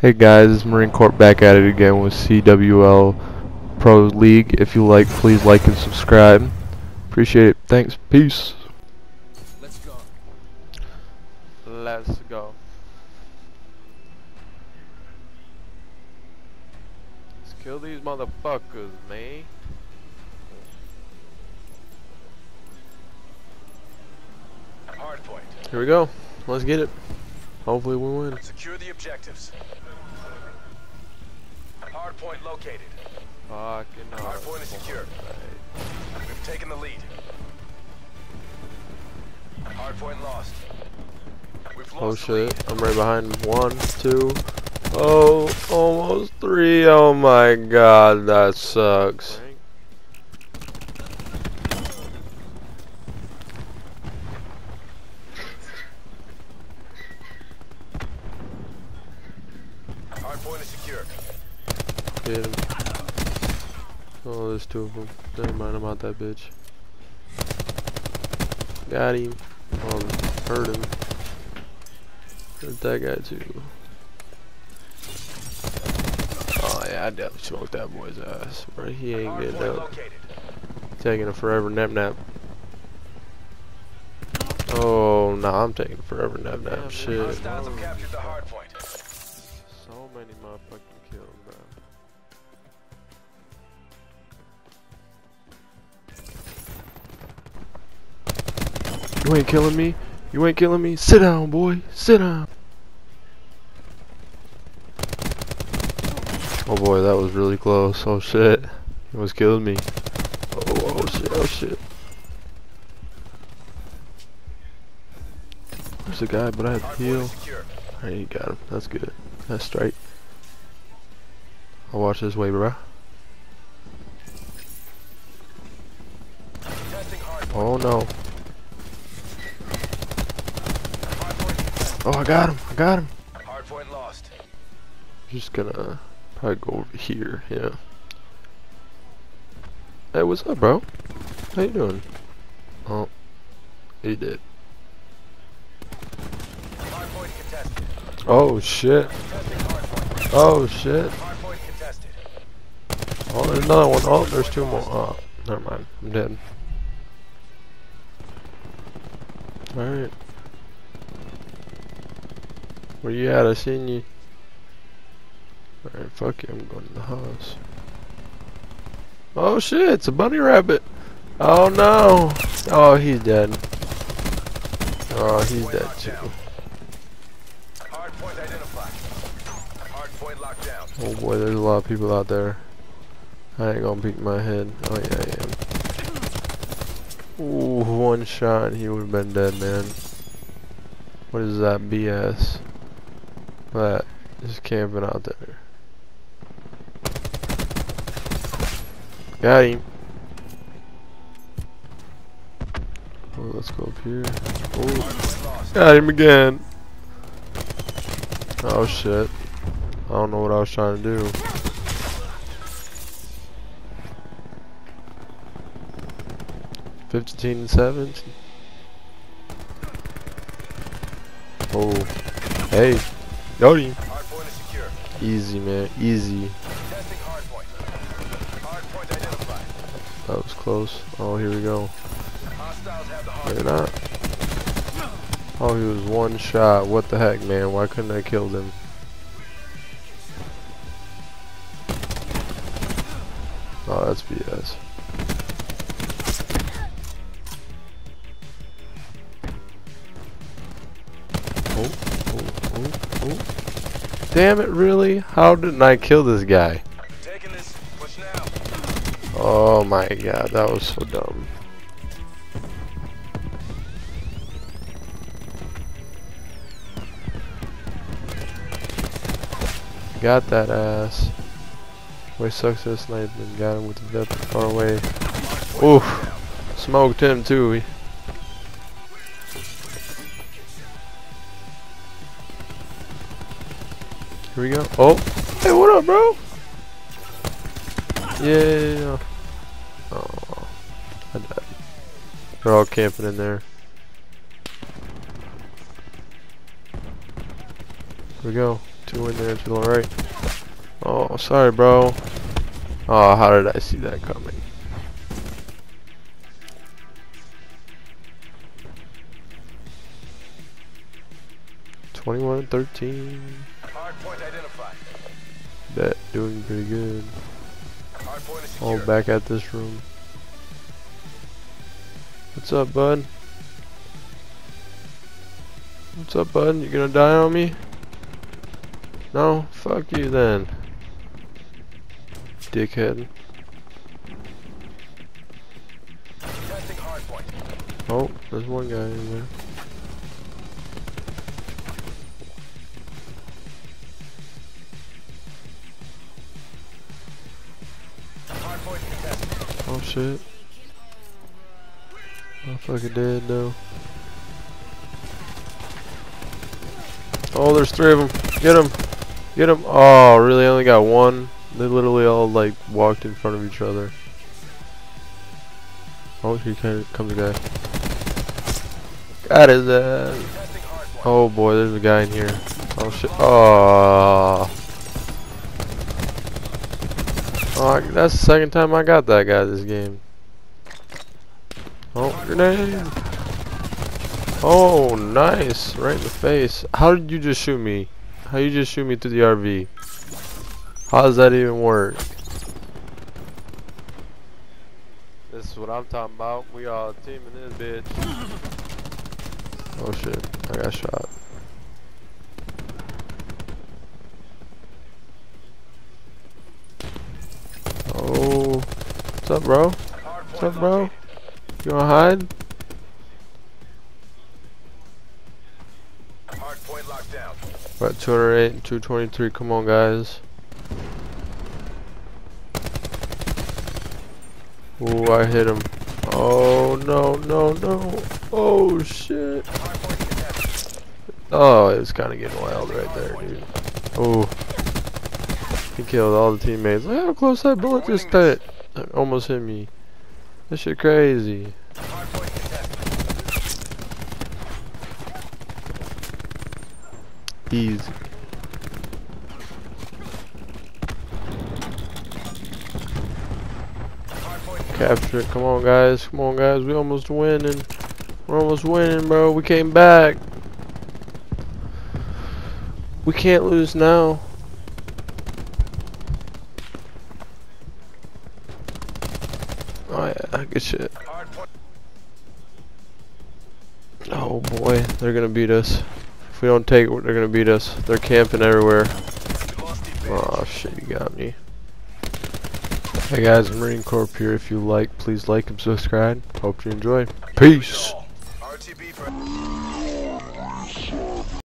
Hey guys, it's Marine Corps back at it again with CWL Pro League. If you like, please like and subscribe. Appreciate it. Thanks. Peace. Let's go. Let's go. Let's kill these motherfuckers, man. Hardpoint. Here we go. Let's get it. Hopefully we win. Secure the objectives. Hardpoint located. Fucking Hardpoint is secure. We've taken the lead. Hardpoint lost. We've lost Oh the shit, lead. I'm right behind him. One, two, oh, almost three. Oh my god, that sucks. Secure. Get him. Oh, there's two of them. Never mind, I'm out that bitch. Got him. Oh, hurt him. Hurt that guy too. Oh yeah, I definitely smoked that boy's ass. Bro, he ain't getting up. Taking a forever nap nap. Oh, nah, I'm taking a forever nap nap. Shit. Motherfucking kills, bro. You ain't killing me. You ain't killing me. Sit down, boy. Sit down. Oh boy, that was really close. Oh shit. He was killing me. Oh, oh shit, oh shit. There's a guy, but I have heal. Alright, you got him. That's good. That's straight. I'll watch this way, bro. Oh no. Oh, I got him. I got him. Hardpoint lost. Just gonna probably go over here. Yeah. Hey, what's up, bro? How you doing? Oh, he did. Oh shit. Oh shit. Oh, there's another one. Oh, there's two more. Oh, never mind. I'm dead. Alright. Where you at? I seen you. Alright, fuck you. I'm going to the house. Oh shit, it's a bunny rabbit. Oh no. Oh, he's dead. Oh, he's dead too. Hardpoint identified. Hardpoint locked down. Oh boy, there's a lot of people out there. I ain't gonna peek my head. Oh yeah, I am. Ooh, one shot and he would have been dead, man. What is that BS? That just camping out there. Got him. Let's go up here. Oh, got him again. Oh shit. I don't know what I was trying to do. Fifteen and seventeen. Oh, hey, secure. Easy, man, easy. That was close. Oh, here we go. Not. Oh, he was one shot. What the heck, man? Why couldn't I kill him? Oh, that's BS. Damn it, really? How didn't I kill this guy? This. Oh my god, that was so dumb. Got that ass. Way sucks at sniping. Got him with the depth far away. Oof. Smoked him too. Here we go. Oh. Hey, what up, bro? Yeah. Oh, I died. They're all camping in there. Here we go. Two in there to the right. Oh, sorry, bro. Oh, how did I see that coming? Twenty-one and thirteen. Hard point identified. Bet doing pretty good. Hard point is All back at this room. What's up, bud? What's up, bud? You gonna die on me? No? Fuck you then. Dickhead. Oh, there's one guy in there. Shit. I'm fucking dead though. Oh, there's three of them. Get them. Get them. Oh, really? Only got one. They literally all like walked in front of each other. Oh, here comes a guy. Got his ass. Oh boy, there's a guy in here. Oh shit. Oh. Oh, that's the second time I got that guy this game. Oh, grenade. Oh, nice. Right in the face. How did you just shoot me? How you just shoot me through the RV? How does that even work? This is what I'm talking about. We all a team in this bitch. Oh shit, I got shot. Oh, what's up, bro? What's up, bro? You wanna hide? At 208 and 223. Come on, guys. Ooh, I hit him. Oh, no, no, no. Oh, shit. Oh, it was kind of getting wild right there, dude. Oh. He killed all the teammates. Look how close that bullet just hit. That almost hit me. That shit crazy. Easy. Capture it. Come on, guys. Come on, guys. We almost winning. We're almost winning, bro. We came back. We can't lose now. Oh yeah, good shit. Oh boy, they're gonna beat us. If we don't take it, they're gonna beat us. They're camping everywhere. Oh shit, you got me. Hey guys, Marine Corp here. If you like, please like and subscribe. Hope you enjoy. Peace.